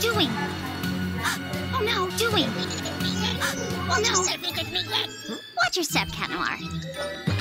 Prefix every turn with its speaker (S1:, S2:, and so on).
S1: doing? Oh no, doing? Oh no. Watch your step, Cat Noir.